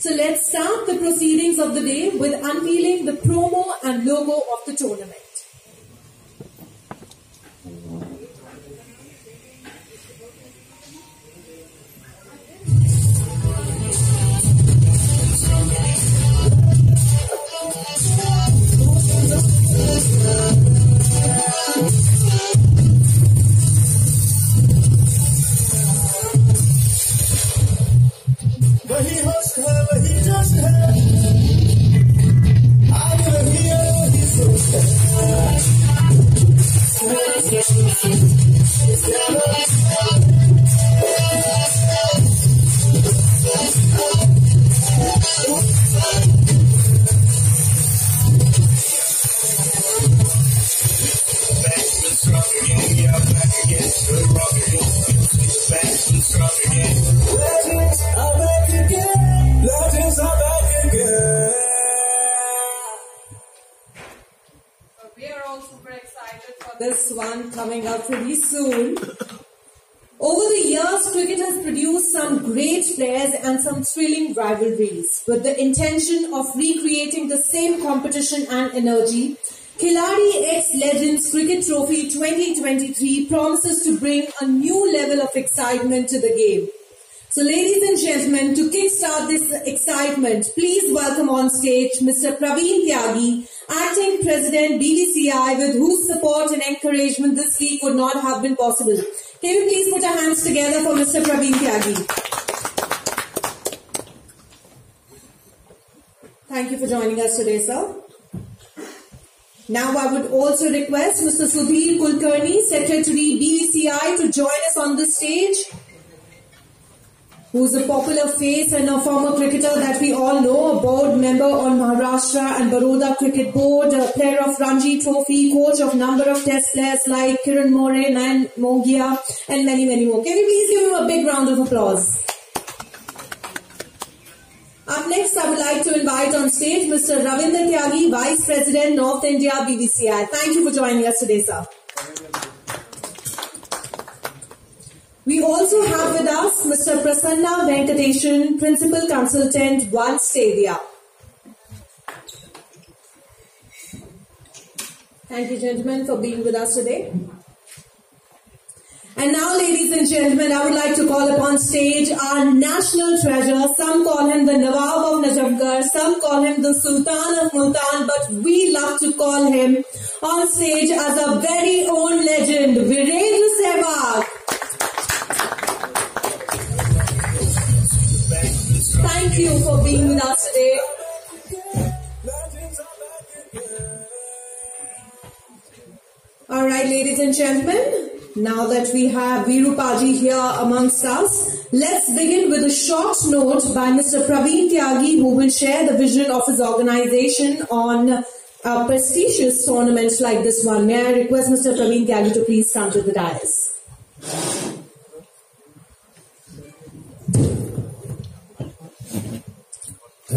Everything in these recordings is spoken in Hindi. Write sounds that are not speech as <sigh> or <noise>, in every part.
So let's start the proceedings of the day with unveiling the promo and logo of the tournament. Coming up pretty soon. Over the years, cricket has produced some great players and some thrilling rivalries. With the intention of recreating the same competition and energy, Khiladi X Legends Cricket Trophy 2023 promises to bring a new level of excitement to the game. So ladies and gentlemen, to kickstart this excitement, please welcome on stage Mr. Praveen Tyagi, Acting President BBCI, with whose support and encouragement this week would not have been possible. Can you please put our hands together for Mr. Praveen Tyagi? Thank you for joining us today, sir. Now I would also request Mr. Sudhir Kulkarni, Secretary BBCI, to join us on the stage who's a popular face and a former cricketer that we all know, a board member on Maharashtra and Baroda Cricket Board, a player of Ranji Trophy, coach of number of test players like Kiran More, Nayan Mongia, and many, many more. Can you please give him a big round of applause? Up next, I would like to invite on stage Mr. Ravindra Tyagi, Vice President, North India BBCI. Thank you for joining us today, sir. We also have with us Mr. Prasanna Venkateshan, Principal Consultant, One Stadia. Thank you, gentlemen, for being with us today. And now, ladies and gentlemen, I would like to call upon stage our national treasure. Some call him the Nawab of Najafgarh, some call him the Sultan of Multan, but we love to call him on stage as our very own legend, Virendra Sehwag. You for being with us today. All right, ladies and gentlemen, now that we have Virupaji here amongst us, let's begin with a short note by Mr. Praveen Tyagi, who will share the vision of his organization on uh, prestigious tournaments like this one. May I request Mr. Praveen Tyagi to please come to the dais?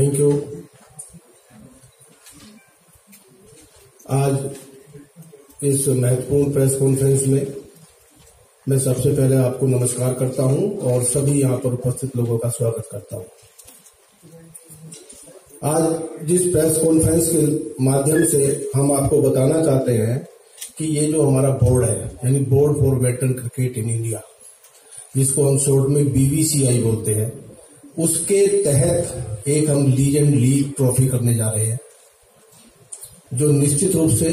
Thank you आज इस महत्वपूर्ण प्रेस कॉन्फ्रेंस में मैं सबसे पहले आपको नमस्कार करता हूँ और सभी यहाँ पर उपस्थित लोगों का स्वागत करता हूँ। आज जिस प्रेस कॉन्फ्रेंस के माध्यम से हम आपको बताना चाहते हैं कि ये जो हमारा बोर्ड है, यानी board for veteran cricket in India जिसको हम शॉर्ट में बीबीसीआई बोलते हैं उसके तहत एक हम लीजेंड लीग ट्रॉफी करने जा रहे हैं, जो निश्चित रूप से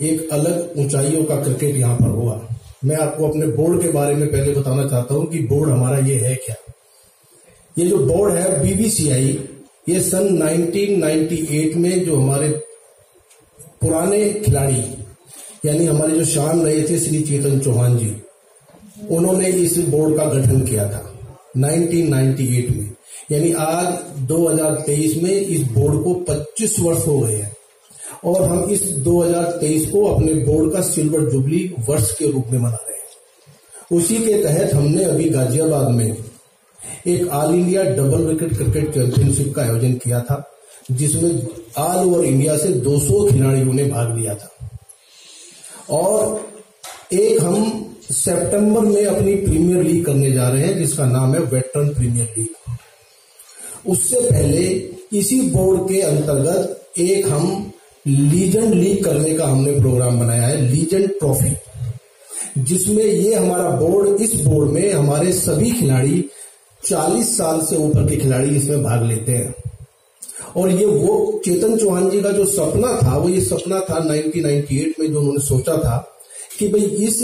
एक अलग ऊंचाइयों का क्रिकेट यहाँ पर होगा मैं आपको अपने बोर्ड के बारे में पहले बताना चाहता हूँ कि बोर्ड हमारा ये है क्या। ये जो बोर्ड है बीबीसीआई ये सन 1998 में जो हमारे पुराने खिलाड़ी, यानी हमारे जो शान रहे थे श्री चेतन चौहान जी, उन्होंने इस बोर्ड का गठन किया था। 1998 में। यानी आज 2023 में इस बोर्ड को 25 वर्ष हो गए हैं। और हम इस 2023 को अपने बोर्ड का सिल्वर जुबली वर्ष के रूप में मना रहे हैं। उसी के तहत हमने अभी गाजियाबाद में एक all India double wicket cricket championship का आयोजन किया था, जिसमें ऑल ओवर इंडिया से 200 खिलाड़ियों ने भाग लिया था। और एक हम सितंबर में अपनी प्रीमियर लीग करने जा रहे हैं, जिसका नाम है वेटरन प्रीमियर लीग। उससे पहले इसी बोर्ड के अंतर्गत एक हम लीजेंड लीग करने का हमने प्रोग्राम बनाया है, लीजेंड ट्रॉफी, जिसमें ये हमारा बोर्ड, इस बोर्ड में हमारे सभी खिलाड़ी 40 साल से ऊपर के खिलाड़ी इसमें भाग लेते हैं। और ये वो चेतन चौहान जी का जो सपना था, वो ये सपना था 1998 में जो उन्होंने सोचा था कि भाई इस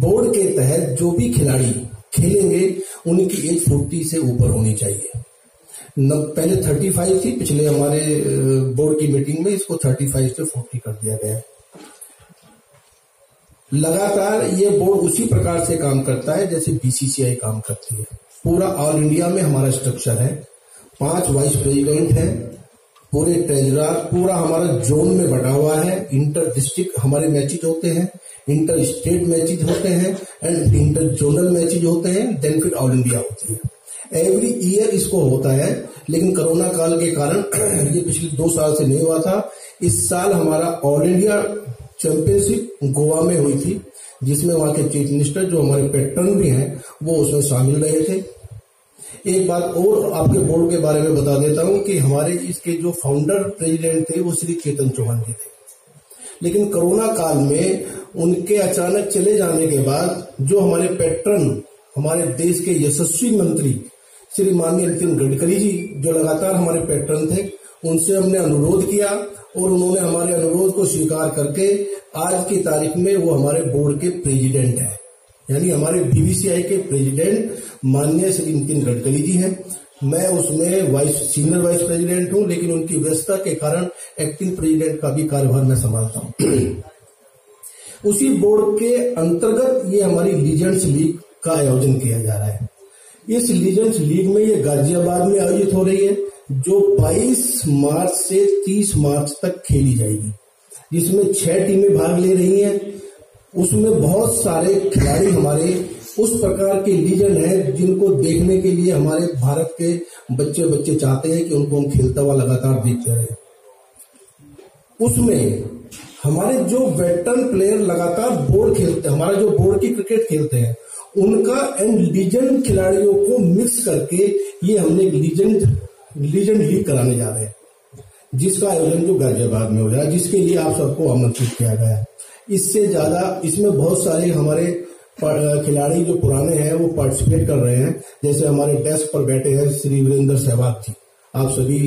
बोर्ड के तहत जो भी खिलाड़ी खेलेंगे, उनकी एज फोर्टी से ऊपर होनी चाहिए। पहले 35 थी, पिछले हमारे बोर्ड की मीटिंग में इसको 35 से 40 कर दिया गया। लगातार ये बोर्ड उसी प्रकार से काम करता है, जैसे बीसीसीआई काम करती है। पूरा ऑल इंडिया में हमारा स्ट्रक्चर है। पाँच वाइस प्रेसिडेंट है। पूरे ट्रेजरर पूरा हमारा जोन में बटा हुआ है। इंटर डिस्ट्रिक्ट हमारे मैचेज होते हैं। इंटर स्टेट मैचेज होते हैं एंड इंटर जोनल मैचेज होते हैं देन फिर ऑल इंडिया होती है। एवरी ईयर इसको होता है, लेकिन कोरोना काल के कारण <clears throat> ये पिछले दो साल से नहीं हुआ था। इस साल हमारा ऑल इंडिया चैंपियनशिप गोवा में हुई थी, जिसमें वहाँ के चीफ मिनिस्टर जो हमारे पैटर्न भी हैं, वो उसमें शामिल रहे थे। एक बात और आपके बोर्ड के बारे में बता देता हूँ कि हमारे इसके जो फाउंडर प्रेसिडेंट थे, वो श्री चेतन चौहान जी थे। लेकिन कोरोना काल में उनके अचानक चले जाने के बाद जो हमारे पैटर्न, हमारे देश के यशस्वी मंत्री, श्री माननीय नितिन गडकरी जी जो लगातार हमारे पैटर्न थे, उनसे हमने अनुरोध किया और उन्होंने हमारे अनुरोध को स्वीकार करके आज की तारीख में वो हमारे बोर्ड के प्रेसिडेंट हैं। यानी हमारे बीबीसीआई के प्रेसिडेंट माननीय श्री नितिन गडकरी जी हैं। मैं उसमें वाइस, सीनियर वाइस प्रेसिडेंट हूँ, लेकिन उनकी व्यस्तता के कारण एक्टिंग प्रेसिडेंट का भी कार्यभार मैं संभालता हूँ। उसी बोर्ड के अंतर्गत ये हमारी लीजेंड्स लीग का आयोजन किया जा रहा है। इस लीजेंड्स लीग में ये गाजियाबाद में आयोजित हो रही है, जो 22 मार्च से 30 मार्च तक खेली जाएगी, जिसमें छह टीमें भाग ले रही हैं। उसमें बहुत सारे खिलाड़ी हमारे उस प्रकार के लीजेंड हैं, जिनको देखने के लिए हमारे भारत के बच्चे बच्चे चाहते हैं कि उनको हम खेलता हुआ लगातार देखते रहे। उसमें हमारे जो वेटरन प्लेयर लगातार बोर्ड खेलते हैं, हमारा जो बोर्ड की क्रिकेट खेलते हैं, उनका एंड लीजेंड खिलाड़ियों को मिक्स करके ये हमने लीजेंड लीजेंड लीग कराने जा रहे हैं। जिसका आयोजन जो गाजियाबाद में हो रहा है, जिसके लिए आप सबको आमंत्रित किया गया है। इससे ज़्यादा इसमें बहुत सारे हमारे खिलाड़ी जो पुराने हैं, वो पार्टिसिपेट कर रहे हैं। जैसे हमारे डेस्क पर बैठे हैं श्री वीरेंद्र सहवाग जी। आप सभी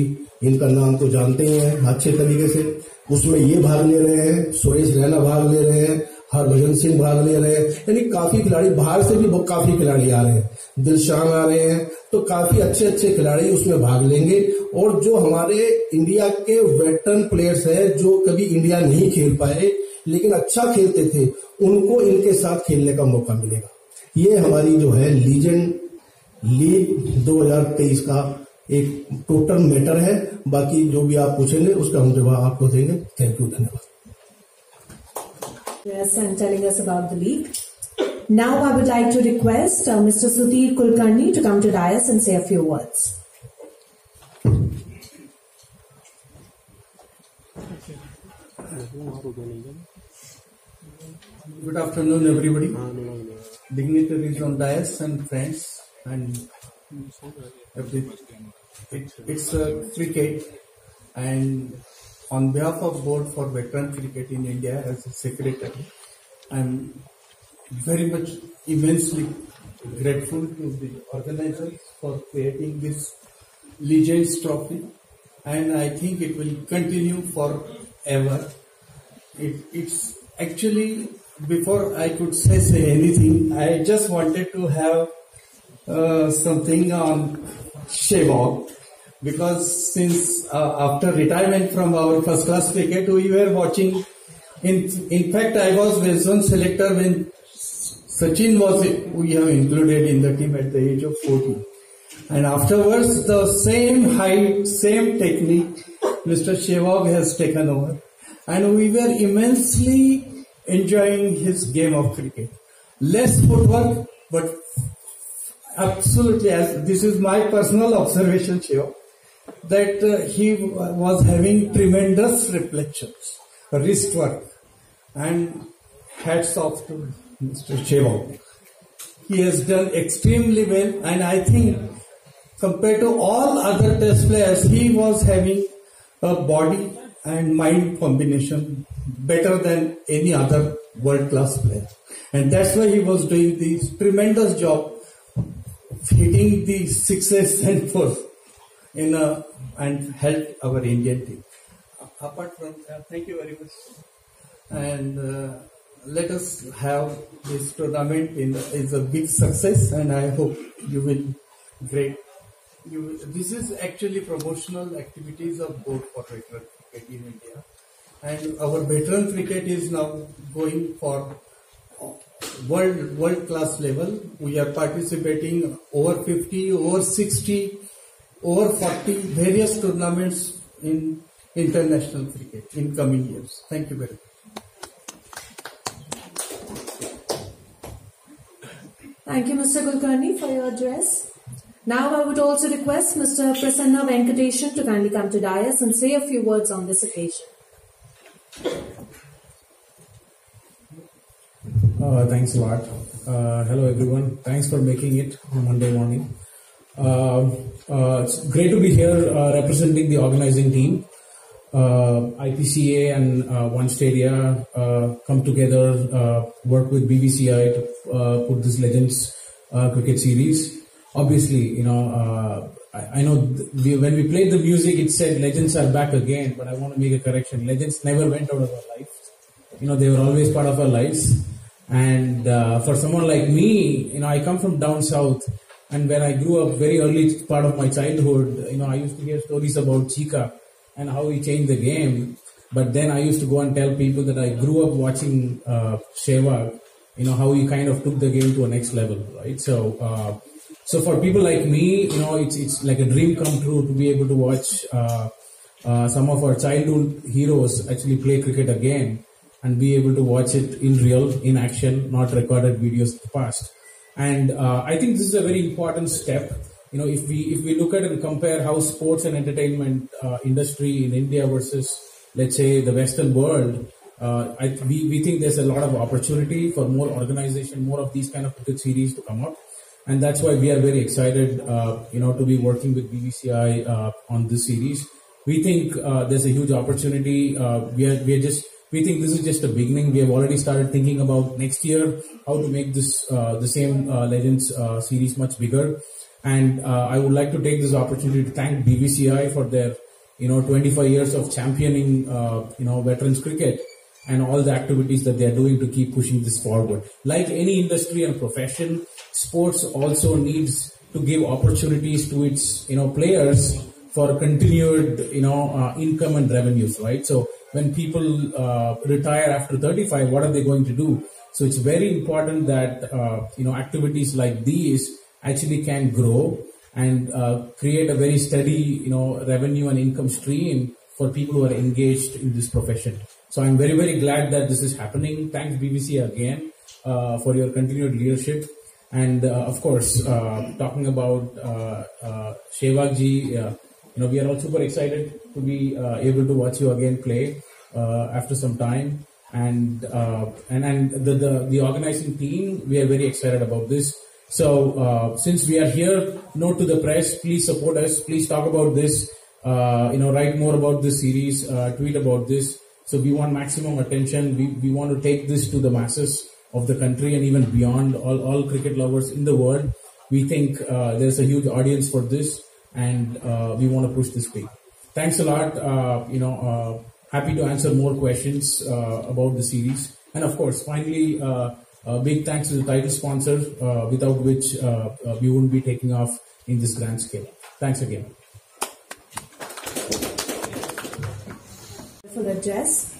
इनका नाम तो जानते ही हैं, अच्छे तरीके से। उसमें ये भाग ले रहे हैं, सुरेश रैना भाग ले रहे हैं, हरभजन सिंह भाग ले रहे हैं। यानी काफ़ी खिलाड़ी, बाहर से भी काफ़ी खिलाड़ी आ रहे हैं। दिलशान आ रहे हैं तो काफ़ी अच्छे अच्छे खिलाड़ी उसमें भाग लेंगे। और जो हमारे इंडिया के वेटरन प्लेयर्स हैं, जो कभी इंडिया नहीं खेल पाए, लेकिन अच्छा खेलते थे, उनको इनके साथ खेलने का मौका मिलेगा। ये हमारी जो है लीजेंड लीग 2023 का एक टोटल मैटर है बाकी जो भी आप पूछेंगे उसका हम जवाब आपको देंगे थैंक यू धन्यवाद. Now I would like to request uh, Mr. Sudhir Kulkarni to come to dais and say a few words. Good afternoon, everybody. Dignitaries on dais and friends and every, it, it's a cricket and on behalf of board for veteran cricket in India as a secretary, I'm very much immensely grateful to the organizers for creating this Legends Trophy and I think it will continue forever. It, it's actually before I could say, say anything, I just wanted to have uh, something on Shevok because since uh, after retirement from our first class cricket, we were watching. In in fact, I was Wilson selector when Sachin was we have included in the team at the age of 14. And afterwards, the same height, same technique, Mr. Shevog has taken over. And we were immensely enjoying his game of cricket. Less footwork, but absolutely, as this is my personal observation, Shevog, that uh, he was having tremendous reflections, wrist work, and hats off to Mr. Shevog. He has done extremely well, and I think compared to all other test players, he was having a body and mind combination better than any other world class player. And that's why he was doing this tremendous job hitting the sixes <laughs> and fours in a, and helped our Indian team. Apart from that, thank you very much. And uh, let us have this tournament in is a big success, and I hope you will great. You, this is actually promotional activities of board for veteran cricket in India, and our veteran cricket is now going for world world class level. We are participating over 50, over 60, over 40 various tournaments in international cricket in coming years. Thank you very much. Thank you, Mr. Kulkarni, for your address. Now I would also request Mr. Prasanna Venkateshan to kindly come to dais and say a few words on this occasion. Uh, thanks a lot. Uh, hello, everyone. Thanks for making it on Monday morning. Uh, uh, it's great to be here uh, representing the organizing team. Uh, IPCA and uh, One Stadia uh, come together, work with BBCI to put this Legends cricket series. Obviously, you know, I, I know th- we, when we played the music, it said Legends are back again, but I want to make a correction. Legends never went out of our life you know they were always part of our lives and uh, for someone like me you know i come from down south. And when i grew up very early part of my childhood you know i used to hear stories about chica and how he changed the game. But then i used to go and tell people that i grew up watching uh, you know how he kind of took the game to a next level right? So uh, so for people like me you know it's it's like a dream come true to be able to watch uh, uh, some of our childhood heroes actually play cricket again and be able to watch it in real, in action, not recorded videos of the past. And uh, I think this is a very important step. You know, if we if we look at and compare how sports and entertainment uh, industry in India versus let's say the Western world, uh, I, we we think there's a lot of opportunity for more organization, more of these kind of cricket series to come up and that's why we are very excited, uh, you know, to be working with BBCI uh, on this series. We think uh, there's a huge opportunity. We are we are just we think this is just a beginning. We have already started thinking about next year how to make this uh, the same uh, Legends uh, series much bigger. And uh, I would like to take this opportunity to thank BBCI for their you know 25 years of championing uh, you know veterans cricket and all the activities that they are doing to keep pushing this forward. Like any industry and profession, sports also needs to give opportunities to its you know players for continued you know uh, income and revenues, right? So when people uh, retire after 35, what are they going to do? So it's very important that uh, you know activities like these actually can grow and uh, create a very steady you know revenue and income stream for people who are engaged in this profession. So I'm very very glad that this is happening. Thanks BBC again uh, for your continued leadership. And uh, of course, uh, talking about uh, you know, we are all super excited to be uh, able to watch you again play uh, after some time. And uh, and and the, the the organizing team, we are very excited about this. So uh, since we are here, note to the press, please support us. Please talk about this. Uh, you know, write more about this series. Uh, tweet about this. So we want maximum attention. We we want to take this to the masses of the country and even beyond. All all cricket lovers in the world. We think there's a huge audience for this, and we want to push this big. Thanks a lot. Uh, you know, uh, happy to answer more questions uh, about the series. And of course, finally, a big thanks to the title sponsor, without which we wouldn't be taking off in this grand scale. Thanks again. Full address.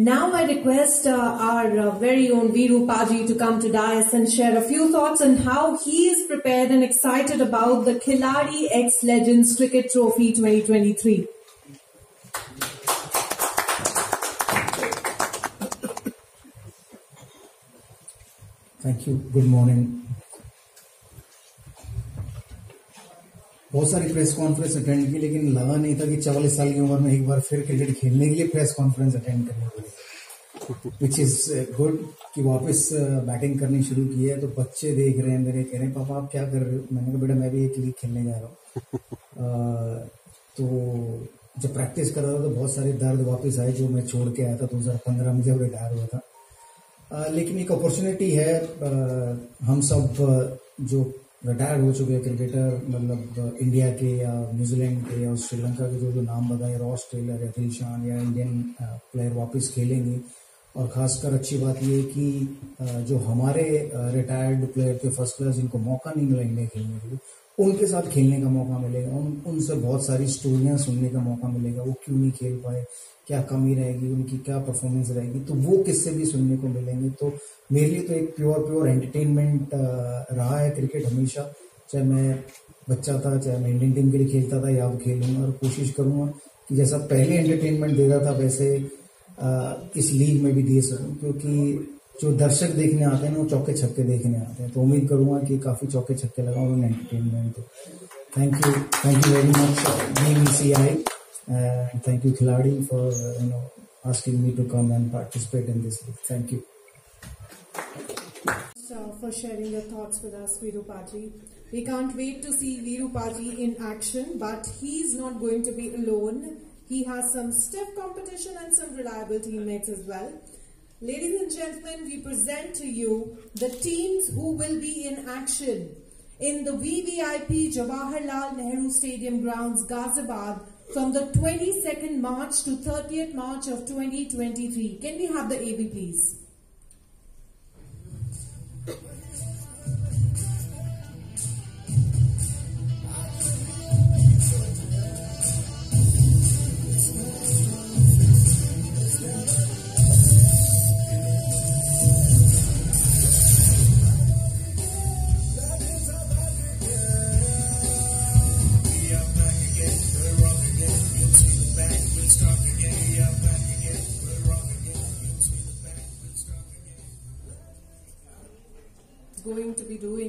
Now I request uh, our uh, very own Viru Paji to come to dais and share a few thoughts on how he is prepared and excited about the Khiladi X Legends Cricket Trophy 2023. Thank you. Good morning, बहुत सारी प्रेस कॉन्फ्रेंस अटेंड की लेकिन लगा नहीं था कि 44 साल की उम्र में एक बार फिर क्रिकेट खेलने के लिए प्रेस कॉन्फ्रेंस अटेंड करनी पड़ेगी विच इज़ गुड कि वापस बैटिंग करनी शुरू की है तो बच्चे देख रहे हैं मेरे कह रहे हैं पापा आप क्या कर रहे हो? मैंने कहा बेटा मैं भी एक लीग खेलने जा रहा हूँ। <laughs> तो जब प्रैक्टिस कर रहा था तो बहुत सारे दर्द वापस आए जो मैं छोड़ के आया था दो हज़ार पंद्रह में जब रिटायर हुआ था। आ, लेकिन एक अपॉर्चुनिटी है आ, हम सब जो रिटायर हो चुके क्रिकेटर मतलब इंडिया के या न्यूजीलैंड के या श्रीलंका के जो जो नाम बताए रॉस टेलर या दिलशान या इंडियन प्लेयर वापस खेलेंगे। और खासकर अच्छी बात ये कि जो हमारे रिटायर्ड प्लेयर थे फ़र्स्ट क्लास जिनको मौका नहीं मिला इंडिया खेलने के लिए, उनके साथ खेलने का मौका मिलेगा। उन, उनसे बहुत सारी स्टोरियाँ सुनने का मौका मिलेगा। वो क्यों नहीं खेल पाए? क्या कमी रहेगी, उनकी क्या परफॉर्मेंस रहेगी तो वो किससे भी सुनने को मिलेंगे। तो मेरे लिए तो एक प्योर प्योर एंटरटेनमेंट रहा है क्रिकेट हमेशा। चाहे मैं बच्चा था, चाहे मैं इंडियन टीम के लिए खेलता था, या अब खेलूँगा और कोशिश करूँगा कि जैसा पहले एंटरटेनमेंट दे रहा था, वैसे इस लीग में भी दे सकूँ। क्योंकि जो दर्शक देखने आते हैं वो चौके छक्के देखने आते हैं। तो उम्मीद करूँगा कि काफ़ी चौके छक्के लगाऊँ और entertainment thank you thank you very much B C I And thank you, Khiladi, for you know asking me to come and participate in this. Thank you. So, for sharing your thoughts with us, Virupaji. We can't wait to see Virupaji in action, but he's not going to be alone. He has some stiff competition and some reliable teammates as well. Ladies and gentlemen, we present to you the teams who will be in action in the VVIP Jawaharlal Nehru Stadium grounds, Ghaziabad from the 22nd March to 30th March of 2023. Can we have the AB please?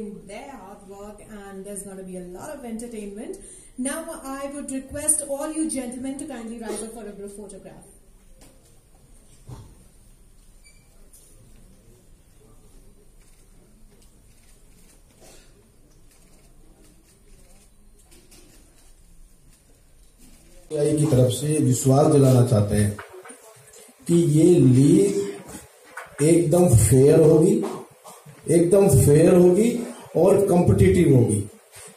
doing their hard work and there's going to be a lot of entertainment. Now I would request all you gentlemen to kindly rise up for a group photograph. की तरफ से विश्वास दिलाना चाहते हैं कि ये लीग एकदम फेयर होगी एकदम फेयर होगी और कम्पिटिटिव होगी।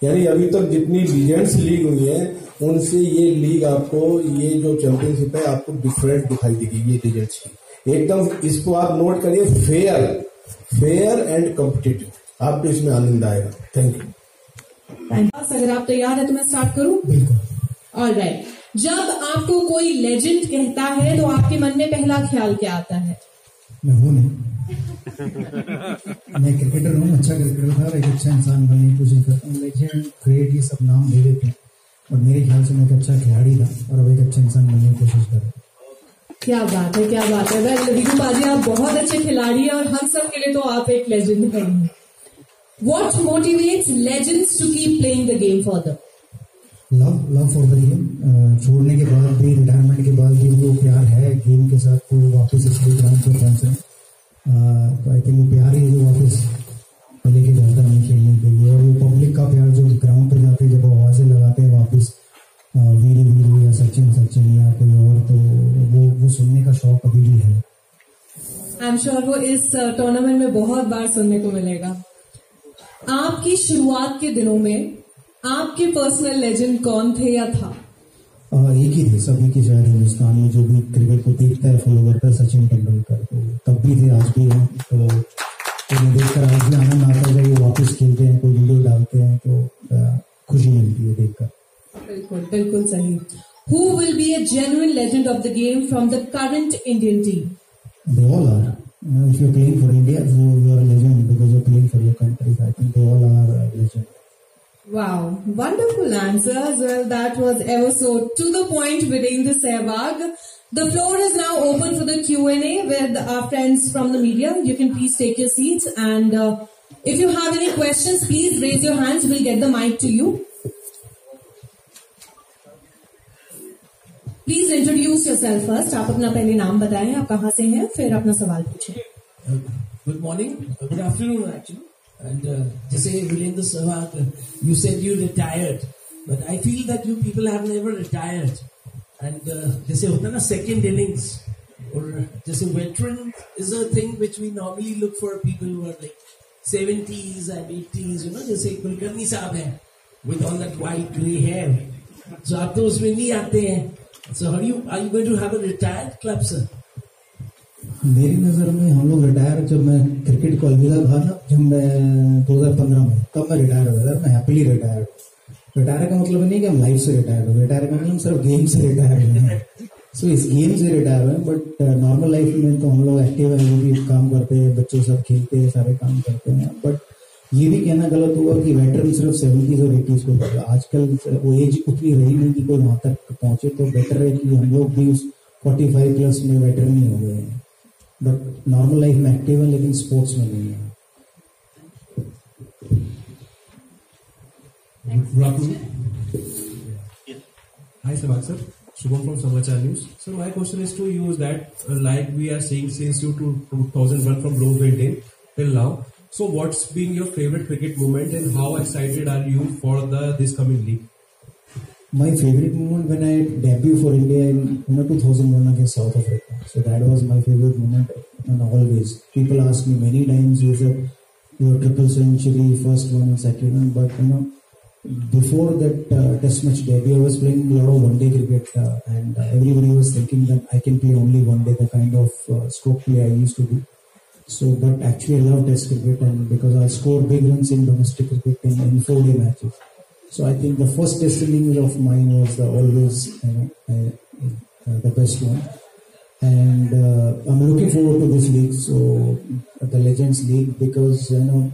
यानी अभी तक जितनी लीजेंड्स लीग हुई है उनसे ये लीग आपको ये जो चैंपियनशिप है आपको डिफरेंट दिखाई देगी ये लीजेंड्स की। एकदम इसको आप नोट करिए फेयर फेयर एंड कम्पिटिटिव आपको इसमें आनंद आएगा। थैंक यू अगर आप तैयार है तो मैं स्टार्ट करूँ? और राइट जब आपको कोई लेजेंड कहता है तो आपके मन में पहला ख्याल क्या आता है? मैं हूँ मैं क्रिकेटर हूँ अच्छा क्रिकेटर था एक अच्छा इंसान बनने की कोशिश करता हूँ। लेजेंड ग्रेट ये सब नाम दे देते हैं। और मेरे ख्याल से मैं एक अच्छा खिलाड़ी था और अब एक अच्छा इंसान बनने की कोशिश कर रहा हूँ। क्या बात है क्या बात है। विधु बाजी आप बहुत अच्छे खिलाड़ी हैं और हम सब के लिए तो आप एक लेजेंड हैं। What motivates legends to keep playing the game for love love for the game छोड़ने के बाद भी रिटायरमेंट के बाद भी वो प्यार है गेम के साथ वो वापस इस ग्राउंड पर पहुँचे। आई थिंक प्यार ही वापस लेके जाता है खेलने के लिए और वो पब्लिक का प्यार जो ग्राउंड पर जाके जब आवाज़ें लगाते हैं वापस वीरू वीरू या सचिन सचिन या कोई और तो वो वो सुनने का शौक अभी भी है। आई एम श्योर वो इस टूर्नामेंट में बहुत बार सुनने को मिलेगा। आपकी शुरुआत के दिनों में, आपके पर्सनल लेजेंड कौन थे या था? एक ही थे सभी के शायद हिंदुस्तान में जो भी क्रिकेट को देखता है फॉलो करता है सचिन तेंदुलकर तो तब भी थे आज भी हैं तो उन्हें देखकर आज भी आनंद आता है जब वो वापस खेलते हैं कोई वीडियो डालते हैं तो खुशी मिलती है देखकर बिल्कुल बिल्कुल सही Who will be a genuine legend of the game from the current Indian team? They all are. Uh, if you're playing for India, you are a legend because you're playing for your country. I think they all are a legend. Wow, wonderful answers. Well, that was ever so to the point Virendra Sehwag. The floor is now open for the Q&A with our friends from the media. You can please take your seats and uh, if you have any questions, please raise your hands. We'll get the mic to you. Please introduce yourself first आप अपना पहले नाम बताएं आप कहाँ से हैं फिर अपना सवाल पूछें Good morning, uh, good afternoon actually. And uh, जैसे Virendra Sehwag, you said you retired, but I feel that you people have never retired. And uh, जैसे होता है ना second innings, or जैसे veteran is a thing which we normally look for people who are like 70s and 80s, you know, जैसे कुलकर्णी साहब हैं, with all that white grey hair. So आप तो उसमें नहीं आते हैं. So are you are you going to have a retired club, sir? मेरी नज़र में हम लोग रिटायर जब मैं क्रिकेट को अलविदा कहा ना जब मैं 2015 में, तब मैं रिटायर हो गया, मैं हैप्पीली रिटायर रिटायर का मतलब नहीं कि हम लाइफ से रिटायर हो रिटायर का मतलब सिर्फ़ गेम से रिटायर हुए हैं सो इस गेम से रिटायर हुए बट नॉर्मल लाइफ में तो हम लोग एक्टिव है, वो भी काम करते हैं, बच्चों सब खेलते हैं, सारे काम करते हैं। बट ये भी कहना गलत होगा कि वेटरन सिर्फ़ सेवेंटीज और एटीज को आजकल वो एज उतनी रही नहीं कि कोई वहाँ तक पहुँचे तो बेटर है कि हम लोग भी उस फोर्टी फाइव प्लस में वेटरन ही हो गए हैं। बट नॉर्मल लाइफ में एक्टिव है लेकिन स्पोर्ट्स में नहीं है Hi, Sabak sir. Shubham from Samachar News. So my question is to you is that uh, like we are seeing since you to 2001 from Bloomfield till now. So what's been your favorite cricket moment and how excited are you for the this coming league? My favorite moment when I debut for India in you know, 2001 against South Africa. So that was my favorite moment and always. People ask me many times, you said your triple century, first one and second one, but you know, before that uh, test match debut, I was playing a lot of one day cricket uh, and uh, everybody was thinking that I can play only one day, the kind of uh, stroke play I used to do. So, but actually I love test cricket and because I score big runs in domestic cricket in, in four day matches. So I think the first innings of mine was the always, uh, the best one. And uh, I'm looking forward to this league, so the Legends League, because you know,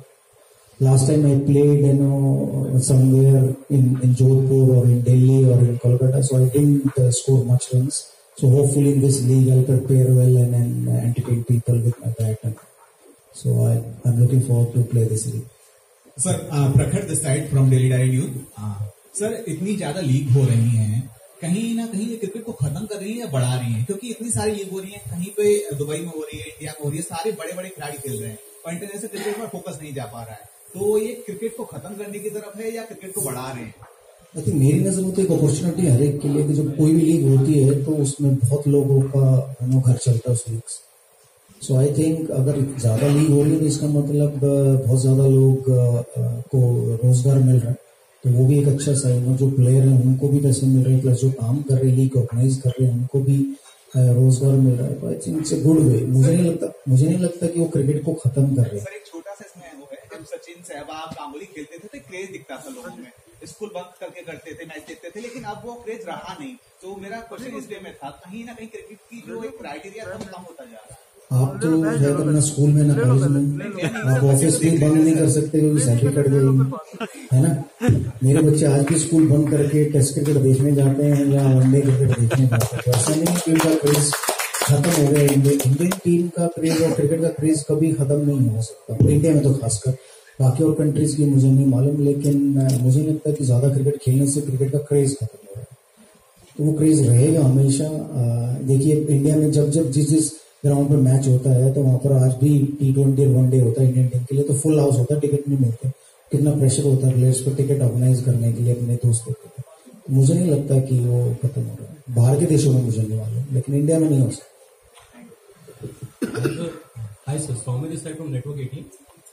last time I played, you know, somewhere in in Jodhpur or in Delhi or in Kolkata, so I didn't uh, score much runs. So hopefully in this league I'll prepare well and, and uh, entertain people with my bat. So I, I'm looking forward to play this league. Sir Prakhar this side from daily diary news sir इतनी ज़्यादा लीग हो रही हैं कहीं ना कहीं ये क्रिकेट को खत्म कर रही है या बढ़ा रही है? क्योंकि इतनी सारी लीग हो रही है कहीं पे दुबई में हो रही है इंडिया में हो रही है सारे बड़े बड़े खिलाड़ी खेल रहे हैं। और इंटरनेशनल क्रिकेट पर फोकस नहीं जा पा रहा है। तो ये क्रिकेट को खत्म करने की तरफ़ है या क्रिकेट को बढ़ा रहे हैं? आई थिंक मेरी नज़र में तो एक अपॉर्चुनिटी हर एक के लिए कि जब कोई भी लीग होती है तो उसमें बहुत लोगों का घर चलता है उस लीग से। सो आई थिंक अगर ज़्यादा लीग हो रही है तो इसका मतलब बहुत ज़्यादा लोग को रोज़गार मिल रहा है। तो वो भी एक अच्छा साइन है। जो प्लेयर हैं, उनको भी पैसे मिल रहे हैं प्लस जो काम कर रहे हैं लीग ऑर्गेनाइज कर रहे हैं, उनको भी रोज़गार मिल रहा है। I think it's good way मुझे नहीं लगता, मुझे नहीं लगता कि वो क्रिकेट को खत्म कर रहे हैं। छोटा सा वो है। जब सचिन सहवाग गांगुली खेलते थे तो क्रेज दिखता था लोगों में। स्कूल बंक करके करते थे, मैच देखते थे, लेकिन अब वो क्रेज रहा नहीं। तो मेरा क्वेश्चन इसलिए में था, कहीं ना कहीं क्रिकेट की जो एक क्राइटेरिया कम होता जा रहा है। आप तो शायद अपना स्कूल में ना कॉलेज में आप ऑफ़िस भी बंद नहीं कर सकते क्योंकि सैलरी कट गई। है ना? मेरे बच्चे आज भी स्कूल बंद करके टेस्ट क्रिकेट देखने जाते हैं या वनडे क्रिकेट देखने जाते हैं। तो ऐसा नहीं उनका क्रेज खत्म हो गया। इंडियन टीम का क्रेज और क्रिकेट का क्रेज कभी खत्म नहीं हो सकता। इंडिया में तो खासकर। बाकी और कंट्रीज़ की मुझे नहीं मालूम, लेकिन मुझे नहीं लगता कि ज़्यादा क्रिकेट खेलने से क्रिकेट का क्रेज खत्म हो रहा है तो वो क्रेज रहेगा हमेशा। देखिए इंडिया में जब जब जिस जिस ग्राउंड पर मैच होता है तो वहाँ पर आज भी टी ट्वेंटी और वनडे होता है इंडियन टीम के लिए तो फुल हाउस होता है टिकट नहीं मिलते। कितना प्रेशर होता है प्लेयर्स पर टिकट ऑर्गेनाइज करने के लिए अपने दोस्तों के मुझे नहीं लगता कि वो खत्म हो रहा है। बाहर के देशों में मुझे नहीं मालूम लेकिन इंडिया में नहीं हो सकता। Hi sir, Swami this side from Network 18.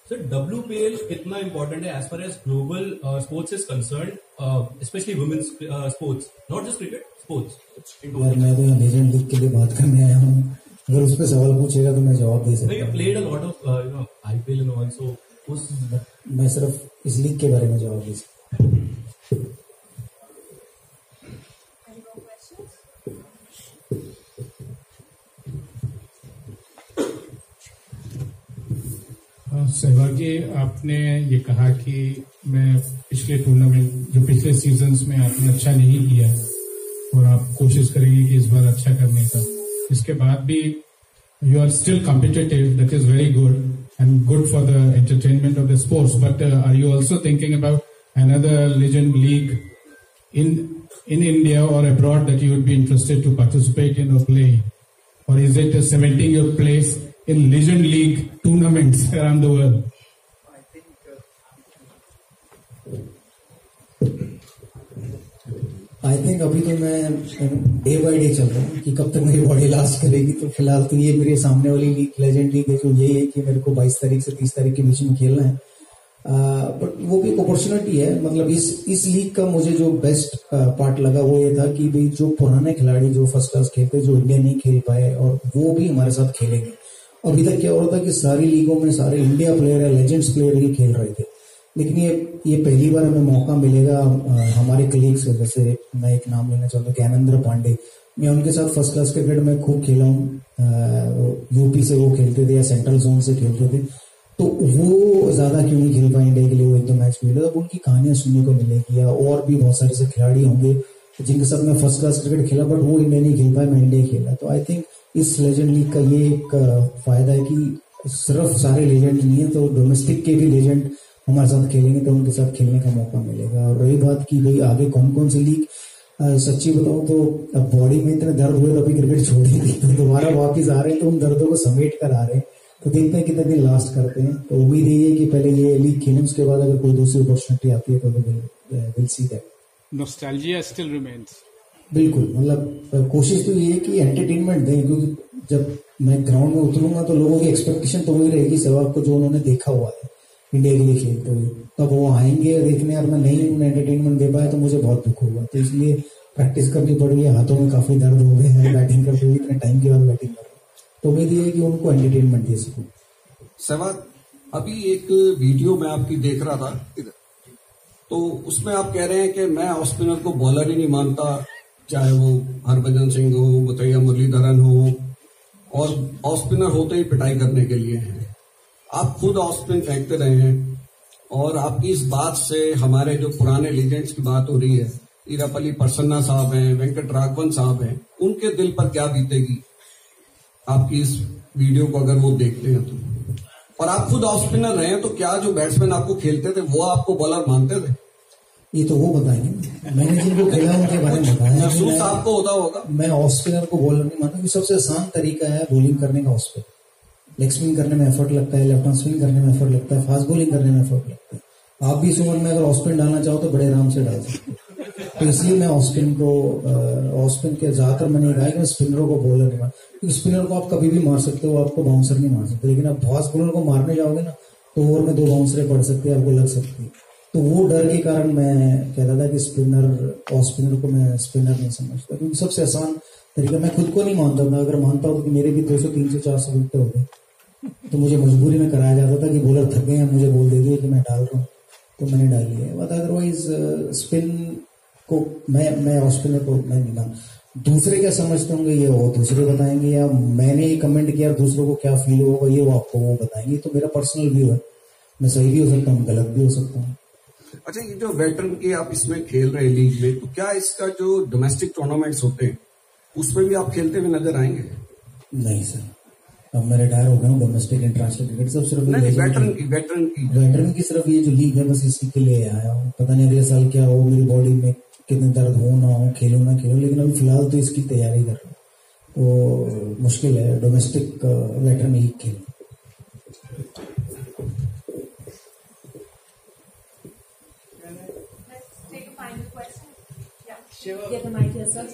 Sir, WPL कितना important है as far as global uh, sports is concerned, uh, especially women's uh, sports, not just cricket, sports. In यार मैं तो लीग के लिए बात करने आया हूँ। अगर उस पर सवाल पूछेगा तो मैं जवाब दे सकता हूँ। uh, उस मैं सिर्फ़ इस लीग के बारे में जवाब दे सकता हूँ। हाँ, आपने ये कहा कि मैं पिछले टूर्नामेंट जो पिछले सीजन्स में आपने अच्छा नहीं किया और आप कोशिश करेंगे कि इस बार अच्छा करने का। इसके बाद भी you are still competitive that is very good and good for the entertainment of the sports but are you also thinking about another legend league in in India or abroad that you would be interested to participate in or play? Or is it cementing your place in Legend League tournaments around the world? I think अभी तो मैं डे बाय डे चल रहा हूँ कि कब तक मेरी बॉडी लास्ट करेगी। तो फ़िलहाल तो ये मेरे सामने वाली लीग लेजेंड लीग है, जो ये है कि मेरे को 22 तारीख से 30 तारीख के बीच में खेलना है। बट वो भी एक अपॉर्चुनिटी है। मतलब इस इस लीग का मुझे जो बेस्ट पार्ट लगा वो ये था कि भाई जो पुराने खिलाड़ी जो फ़र्स्ट क्लास खेलते जो इंडिया नहीं खेल पाए, और वो भी हमारे साथ खेलेंगे। अभी तक क्या हो रहा था कि सारी लीगों में सारे इंडिया प्लेयर है लेजेंड्स प्लेयर ही खेल रहे थे। लेकिन ये ये पहली बार हमें मौका मिलेगा हमारे कलीग्स जैसे मैं एक नाम लेना चाहता हूँ ज्ञानेंद्र पांडे। मैं उनके साथ फ़र्स्ट क्लास क्रिकेट में खूब खेला हूँ। यूपी से वो खेलते थे या सेंट्रल जोन से खेलते थे। तो वो ज़्यादा क्यों नहीं खेल पाए इंडिया के लिए? वो एक दो मैच खेले तो उनकी कहानियाँ सुनने को मिलेगी या और भी बहुत सारे ऐसे खिलाड़ी होंगे जिनके साथ मैं फ़र्स्ट क्लास क्रिकेट खेला बट वो इंडिया नहीं खेल पाया मैं इंडिया खेला। तो आई थिंक इस लेजेंड लीग का ये एक फ़ायदा है कि सिर्फ़ सारे लेजेंड नहीं है तो डोमेस्टिक के भी लेजेंड हमारे साथ खेलेंगे तो उनके साथ खेलने का मौका मिलेगा। और रही बात की भाई आगे कौन कौन सी लीग सच्ची बताऊँ तो अब बॉडी में इतने दर्द हुए तो अभी क्रिकेट छोड़ दी तो दोबारा वापिस आ रहे हैं तो उन दर्दों को समेट कर आ रहे हैं। तो देखते हैं कितने दिन लास्ट करते हैं। तो उम्मीद यही है कि पहले ये लीग खेलें उसके बाद अगर कोई दूसरी अपॉर्चुनिटी आती है तो will see that still remains. बिल्कुल मतलब कोशिश तो ये है कि एंटरटेनमेंट दें क्योंकि जब मैं ग्राउंड में उतरूँगा तो लोगों की एक्सपेक्टेशन तो वही रहेगी सहवाग को जो उन्होंने देखा हुआ है। इंडिया के लिए खेलते हुए। तब वो आएँगे देखने और मैं नहीं उन्हें एंटरटेनमेंट दे पाया तो मुझे बहुत दुख होगा। तो इसलिए प्रैक्टिस करनी पड़ रही है हाथों में काफ़ी दर्द हो गए हैं, बैटिंग करते हुए, इतने टाइम के बाद बैटिंग कर तो उम्मीद ये है कि उनको एंटरटेनमेंट दे सकूँ। सहवाग अभी एक वीडियो में आपकी देख रहा था, इधर। तो उसमें आप कह रहे हैं कि मैं ऑफ़ स्पिनर को बॉलर ही नहीं मानता, चाहे वो हरभजन सिंह हो बताइए मुरलीधरन हो, और ऑफ़ स्पिनर होते ही पिटाई करने के लिए हैं। आप खुद ऑफ़ स्पिन फेंकते रहे हैं और आपकी इस बात से हमारे जो पुराने लीजेंड्स की बात हो रही है ईरापली प्रसन्ना साहब हैं वेंकट राघवन साहब हैं उनके दिल पर क्या बीतेगी? आपकी इस वीडियो को अगर वो देखते हैं तो। और आप खुद ऑफ़ स्पिनर रहे हैं तो क्या जो बैट्समैन आपको खेलते थे वो आपको बॉलर मानते थे? ये तो वो बताएँगे। मैंने जिनको खेला उनके बारे में बताया। महसूस आपको होता होगा। मैं ऑफ़ स्पिनर को बॉलर नहीं मानता सबसे आसान तरीका है बॉलिंग करने का ऑफ़ स्पिन लेग स्विंग करने में एफर्ट लगता है लेफ़्ट स्विंग करने में एफर्ट लगता है फास्ट बॉलिंग करने में एफर्ट लगता है। आप भी इस उम्र में अगर ऑफ़ स्पिन डालना चाहो तो बड़े आराम से डाल सकते तो इसलिए मैं ऑस्पिन को ऑस्पिन के ज़्यादातर मैंने कहा कि मैं स्पिनरों को बॉलर नहीं क्योंकि स्पिनर को आप कभी भी मार सकते हो आपको बाउंसर नहीं मार सकते। लेकिन आप फास्ट बॉलर को मारने जाओगे ना तो ओवर में दो बाउंसरे पड़ सकते हैं, आपको लग सकती है। तो वो डर के कारण मैं कहता था कि स्पिनर और स्पिनर को मैं स्पिनर नहीं समझता। क्योंकि सबसे आसान तरीका, मैं खुद को नहीं मानता। मैं अगर मानता हूँ कि मेरे भी दो सौ तीन सौ चार सौ विकेट हो गए तो मुझे मजबूरी में कराया जाता था कि बॉलर थक गए हैं मुझे बोल दे दिए कि मैं डाल रहा हूँ तो मैंने डाली है। बट अदरवाइज़ स्पिन को मैं मैं स्पिनर को मैं मानता दूसरे क्या समझते होंगे? ये वो दूसरे बताएँगे या मैंने ये कमेंट किया दूसरों को क्या फील होगा ये वो आपको वो बताएँगे। तो मेरा पर्सनल व्यू है। मैं सही भी हो सकता हूँ गलत भी हो सकता हूँ। अच्छा ये जो वेटरन की आप इसमें खेल रहे हैं लीग में तो क्या इसका जो डोमेस्टिक टूर्नामेंट्स होते हैं उसमें भी आप खेलते हुए नज़र आएँगे? नहीं सर अब मैं रिटायर हो गया हूँ डोमेस्टिक इंटरनेशनल क्रिकेट सब सिर्फ़ वेटरन की वेटरन की। वेटरन की सिर्फ़ ये जो लीग है बस इसी के लिए आया हूँ। पता नहीं अगले साल क्या हो मेरी बॉडी में कितने दर्द हो ना हो खेलो ना खेलो लेकिन अभी फ़िलहाल तो इसकी तैयारी कर रहा हूँ। तो मुश्किल है डोमेस्टिक वेटरन लीग खेल Get the mic here, sir.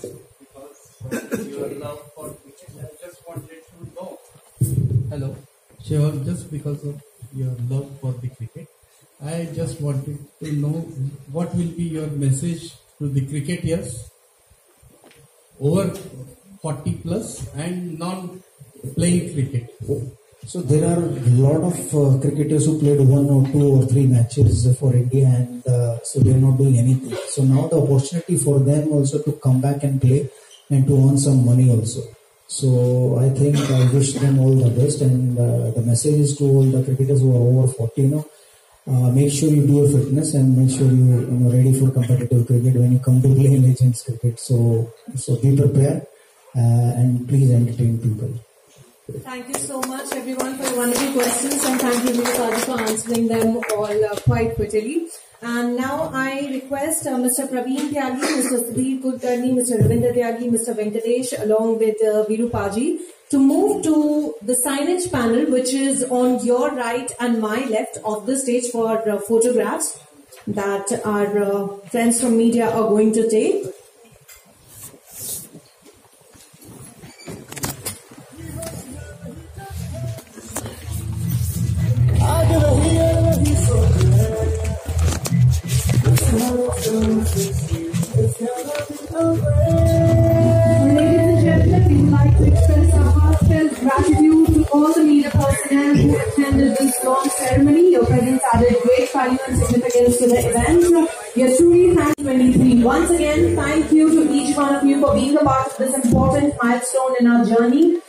Hello. Shiva, just because of your love for the cricket, I just wanted to know what will be your message to the cricketers over 40 plus and non-playing cricket. So there are a lot of uh, cricketers who played one or two or three matches for India and uh, so they are not doing anything. So now the opportunity for them also to come back and play and to earn some money also. So I think I wish them all the best and uh, the message is to all the cricketers who are over 40, you know, uh, make sure you do your fitness and make sure you, you know, ready for competitive cricket when you come to play Legends cricket. So, so be prepared uh, and please entertain people. Thank you so much, everyone, for your wonderful questions, and thank you, Mr. For answering them all uh, quite prettily. And now I request uh, Mr. Praveen Tyagi, Mr. Sudhir Kulkarni, Mr. Ravinder Tyagi, Mr. Venkatesh, along with uh, Virupaji, to move to the signage panel, which is on your right and my left of the stage for uh, photographs that our uh, friends from media are going to take. Ladies and gentlemen, we would like to express our heartfelt gratitude to all the media personnel who attended this ceremony. Your presence added great value and significance to the event. We are truly thankful 23. Once again, thank you to each one of you for being a part of this important milestone in our journey.